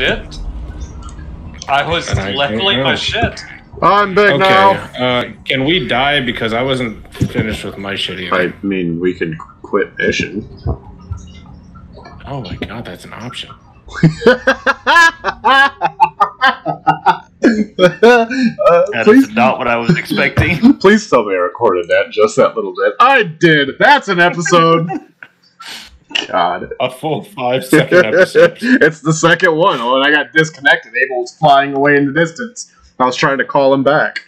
did. I was And I leveling my shit. I'm big Okay. now. Uh, can we die because I wasn't finished with my shit either? I mean, we can quit mission. Oh my god, that's an option. Uh, That please, is not what I was expecting. please tell me I recorded that just that little bit. I did. That's an episode. God. A full five second episode. it's the second one. Oh, and I got disconnected. Abel was flying away in the distance. I was trying to call him back.